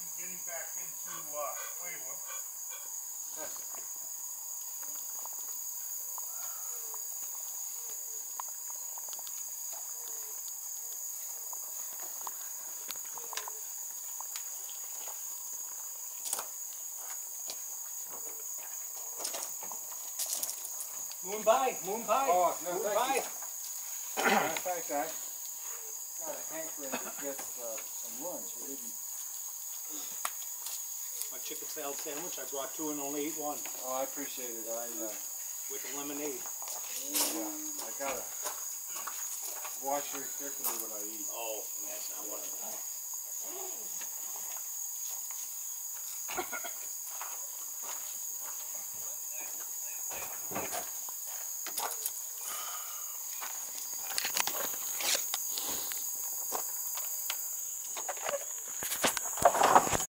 and getting back into uh, Cleveland. Moon pie, moon pie. Oh, no, moon thank pie. You. no, thanks, I got a hankering to get uh, some lunch. We didn't my chicken salad sandwich, I brought two and only ate one Oh, I appreciate it. I uh, with the lemonade. yeah, I gotta watch very carefully what I eat. Oh, that's not what I want.